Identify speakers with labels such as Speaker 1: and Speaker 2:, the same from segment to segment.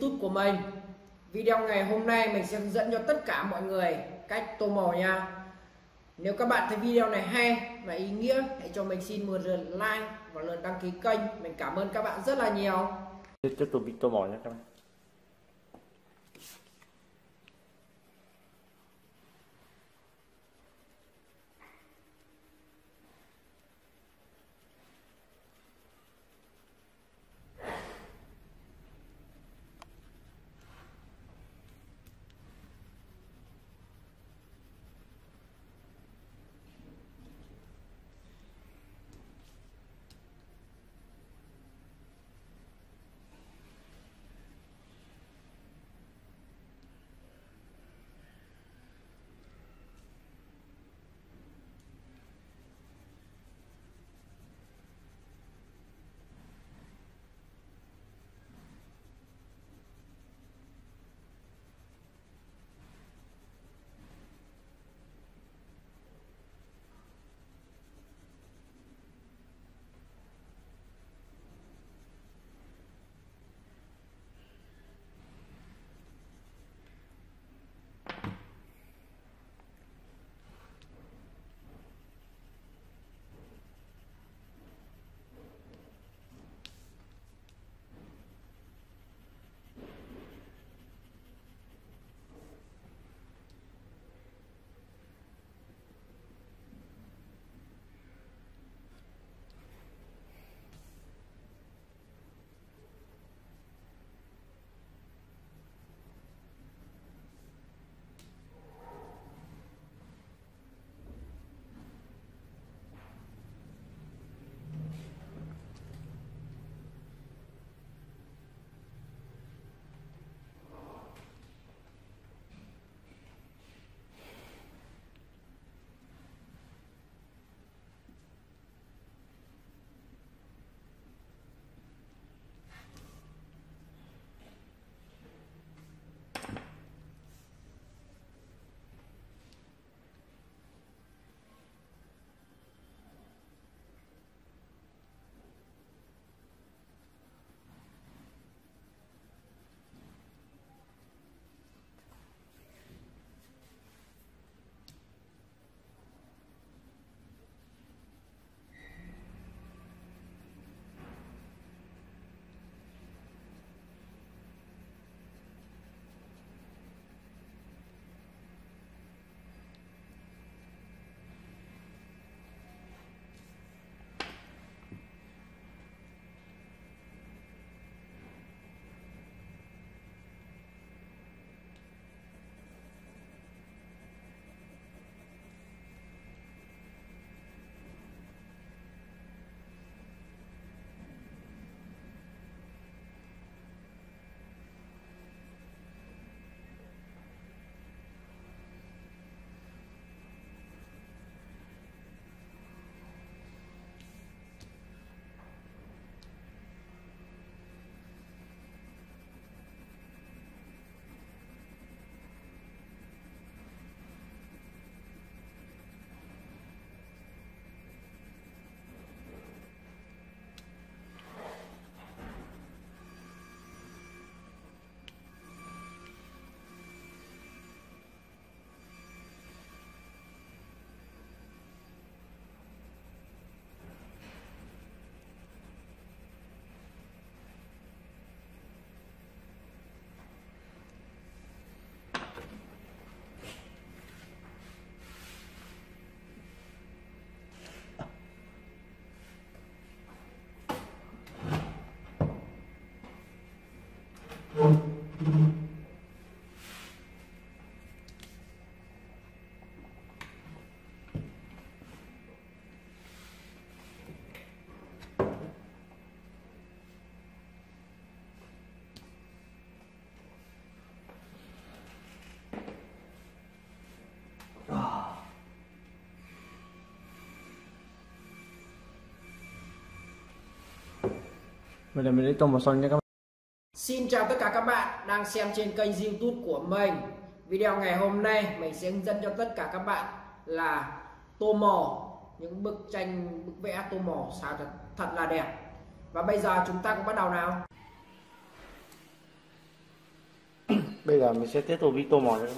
Speaker 1: YouTube của mình. Video ngày hôm nay mình sẽ hướng dẫn cho tất cả mọi người cách tô màu nha. Nếu các bạn thấy video này hay và ý nghĩa, hãy cho mình xin một lượt like và lượt đăng ký kênh. Mình cảm ơn các bạn rất là nhiều.
Speaker 2: Tiếp tục bị tô màu nha các bạn. Vậy là mình đã tô màu son nha các bạn.
Speaker 1: Xin chào tất cả các bạn đang xem trên kênh youtube của mình. Video ngày hôm nay mình sẽ hướng dẫn cho tất cả các bạn là tô màu Những bức tranh, bức vẽ tô màu sao thật, thật là đẹp. Và bây giờ chúng ta cũng bắt đầu nào.
Speaker 2: Bây giờ mình sẽ tiếp tục đi tô mỏ nữa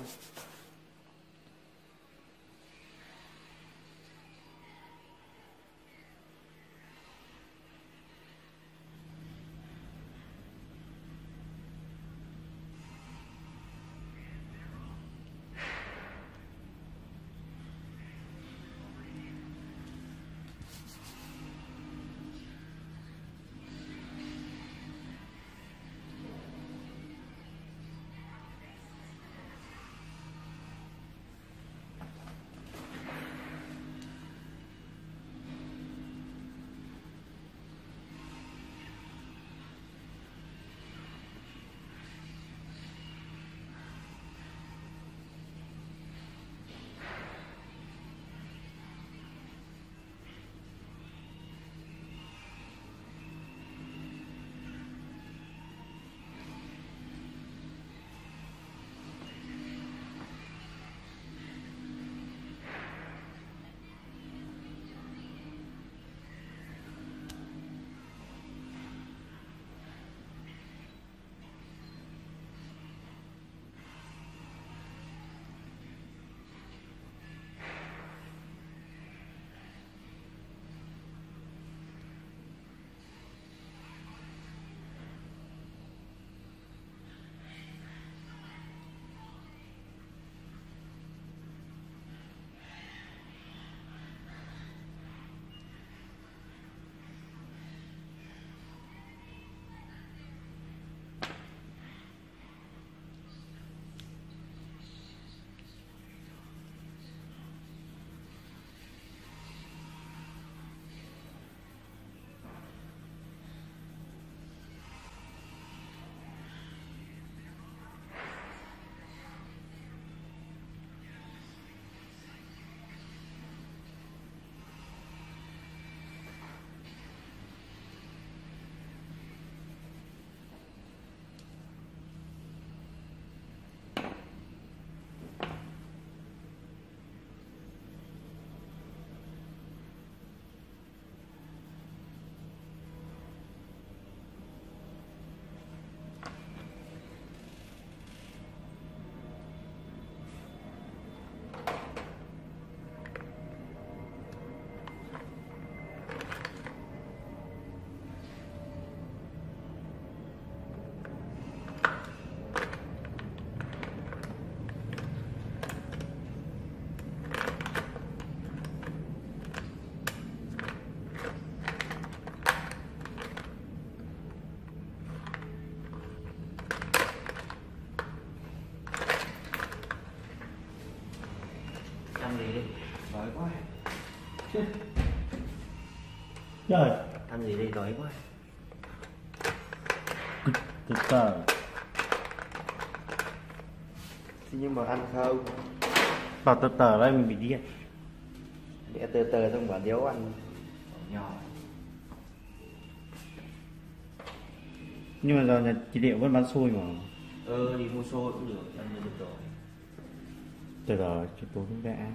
Speaker 2: Trời.
Speaker 3: Ăn gì đi, đói quá.
Speaker 2: Từ từ
Speaker 3: Thế nhưng mà ăn không?
Speaker 2: Bảo từ từ đây mình bị điên.
Speaker 3: Để từ từ xong bảo điếu ăn. Nhỏ.
Speaker 2: Nhưng mà giờ nhà chị Điệu vẫn bán xôi mà.
Speaker 3: Ờ, đi mua xôi cũng được, ăn được rồi.
Speaker 2: Từ từ cho tôi đã